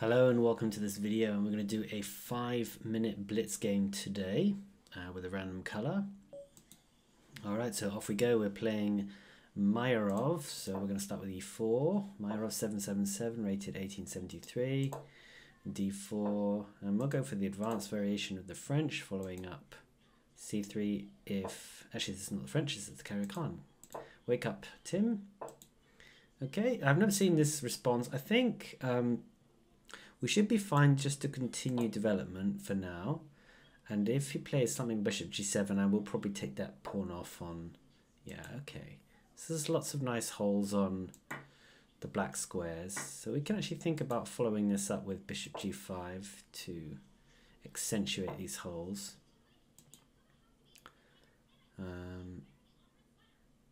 Hello and welcome to this video and we're going to do a five minute blitz game today uh, with a random color. Alright so off we go, we're playing Mayorov, so we're going to start with e4, Mayorov 777 rated 1873, d4 and we'll go for the advanced variation of the French following up c3 if, actually this is not the French, this is the Caro-Kann. Wake up Tim. Okay, I've never seen this response. I think um, we should be fine just to continue development for now. And if he plays something bishop g7, I will probably take that pawn off on... Yeah, okay. So there's lots of nice holes on the black squares. So we can actually think about following this up with bishop g5 to accentuate these holes. Um,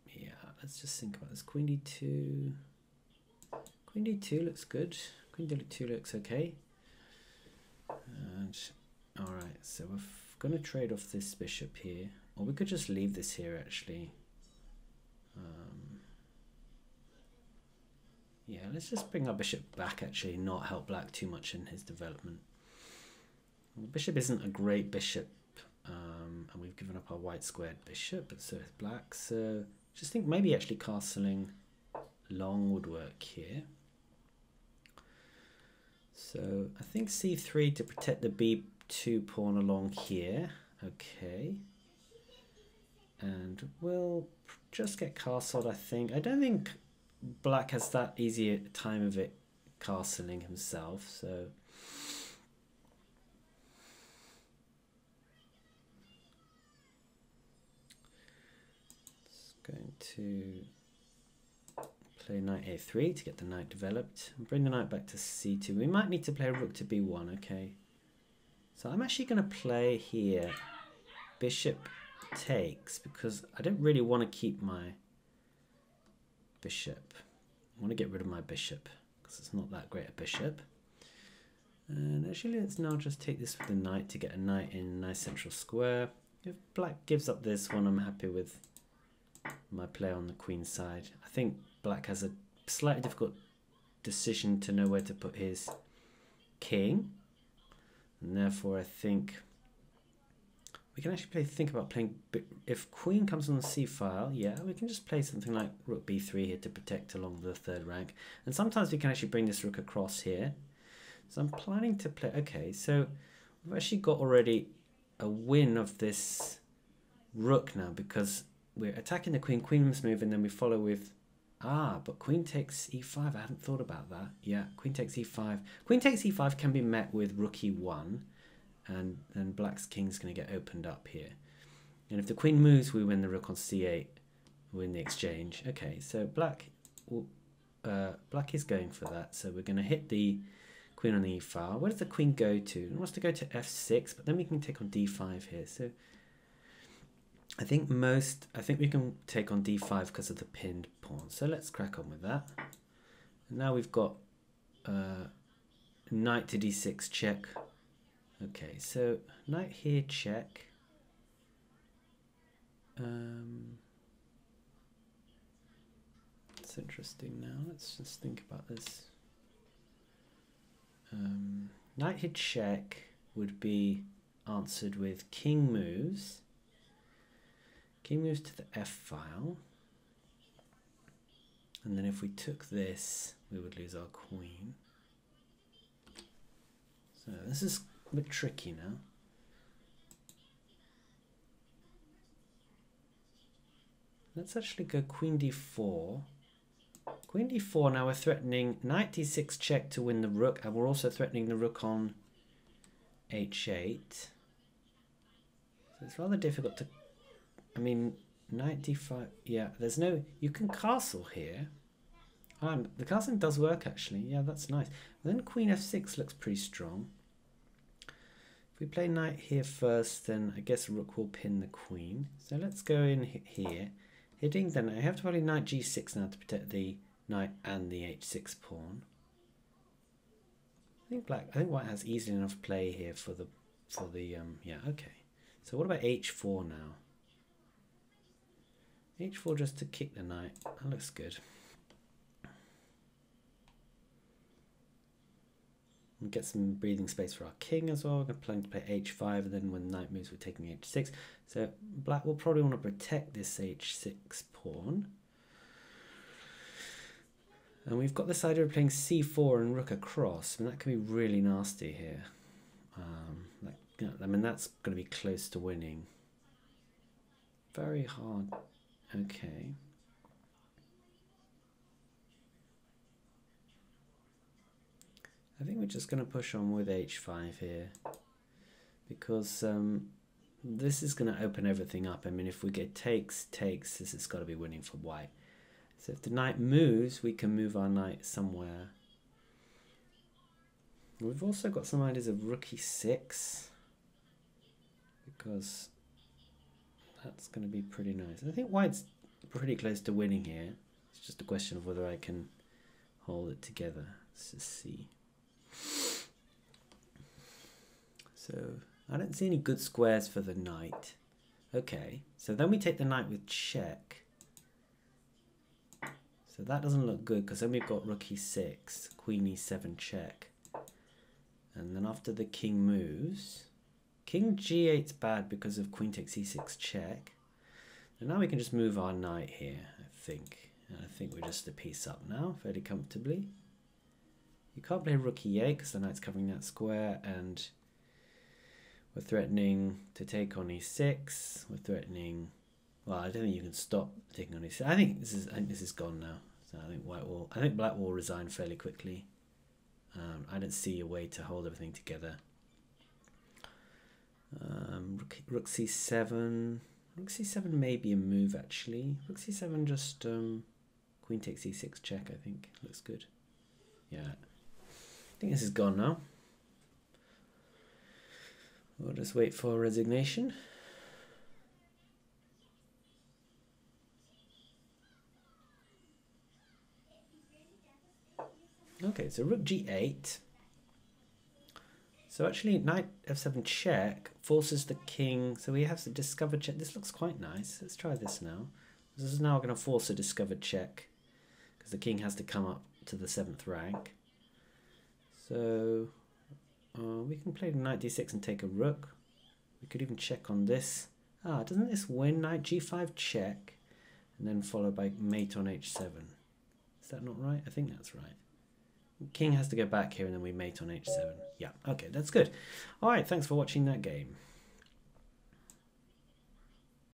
yeah, let's just think about this. Queen d2. Queen d2 looks good. Queen d2 looks okay. And all right, so we're going to trade off this bishop here, or we could just leave this here actually. Um, yeah, let's just bring our bishop back actually, not help black too much in his development. The bishop isn't a great bishop, um, and we've given up our white squared bishop, but so is black. So just think maybe actually castling long would work here. So I think c3 to protect the b2 pawn along here. Okay. And we'll just get castled, I think. I don't think black has that easy time of it castling himself, so... It's going to play knight a3 to get the knight developed. Bring the knight back to c2. We might need to play rook to b1, okay. So I'm actually going to play here bishop takes because I don't really want to keep my bishop. I want to get rid of my bishop because it's not that great a bishop. And actually let's now just take this with the knight to get a knight in a nice central square. If black gives up this one, I'm happy with my play on the queen side. I think black has a slightly difficult decision to know where to put his king. And therefore I think we can actually play, think about playing, if queen comes on the c file, yeah, we can just play something like rook b3 here to protect along the third rank. And sometimes we can actually bring this rook across here. So I'm planning to play, okay, so we've actually got already a win of this rook now because we're attacking the queen, queen must move, and then we follow with Ah, but queen takes e5. I hadn't thought about that. Yeah, queen takes e5. Queen takes e5 can be met with rook e1, and then black's king's going to get opened up here. And if the queen moves, we win the rook on c8, win the exchange. Okay, so black, uh, black is going for that. So we're going to hit the queen on the e file. Where does the queen go to? It wants to go to f6, but then we can take on d5 here. So I think most, I think we can take on d5 because of the pinned pawn. So let's crack on with that. And now we've got uh, knight to d6 check. Okay, so knight here check. Um, that's interesting now. Let's just think about this. Um, knight here check would be answered with king moves King moves to the F file. And then if we took this, we would lose our queen. So this is a bit tricky now. Let's actually go queen d4. Queen d4, now we're threatening knight d6 check to win the rook, and we're also threatening the rook on h8. So it's rather difficult to I mean, 95, yeah, there's no, you can castle here. And the castling does work actually, yeah, that's nice. then queen f6 looks pretty strong. If we play knight here first, then I guess rook will pin the queen. So let's go in here. Hitting, then I have to play knight g6 now to protect the knight and the h6 pawn. I think black, I think white has easily enough play here for the, for the, um, yeah, okay. So what about h4 now? H4 just to kick the knight. That looks good. get some breathing space for our king as well. We're planning to play h5, and then when knight moves, we're taking h6. So black will probably want to protect this h6 pawn. And we've got this idea of playing c4 and rook across. I mean, that can be really nasty here. Um, that, I mean, that's going to be close to winning. Very hard. Okay. I think we're just going to push on with h5 here because um, this is going to open everything up. I mean, if we get takes, takes, this has got to be winning for white. So if the knight moves, we can move our knight somewhere. We've also got some ideas of rook e6 because that's going to be pretty nice. I think white's pretty close to winning here. It's just a question of whether I can hold it together. Let's just see. So I don't see any good squares for the knight. Okay, so then we take the knight with check. So that doesn't look good because then we've got rook e6, queen e7 check. And then after the king moves, king g8's bad because of queen takes e6 check. And now we can just move our knight here, I think. And I think we're just a piece up now, fairly comfortably. You can't play rook e8 because the knight's covering that square and we're threatening to take on e6. We're threatening. Well, I don't think you can stop taking on e6. I think this is. I think this is gone now. So I think white will. I think black will resign fairly quickly. Um, I don't see a way to hold everything together. Um, rook, rook c7. Rook c7 may be a move actually. Rook c7 just um, queen takes e6 check. I think looks good. Yeah, I think this is gone now. We'll just wait for resignation. Okay, so rook g8. So actually knight f7 check forces the king. So we have to discover check. This looks quite nice. Let's try this now. This is now going to force a discovered check because the king has to come up to the seventh rank. So uh, we can play knight d6 and take a rook. We could even check on this. Ah, doesn't this win knight g5 check and then followed by mate on h7? Is that not right? I think that's right. King has to go back here and then we mate on h7. Yeah, okay, that's good. All right, thanks for watching that game.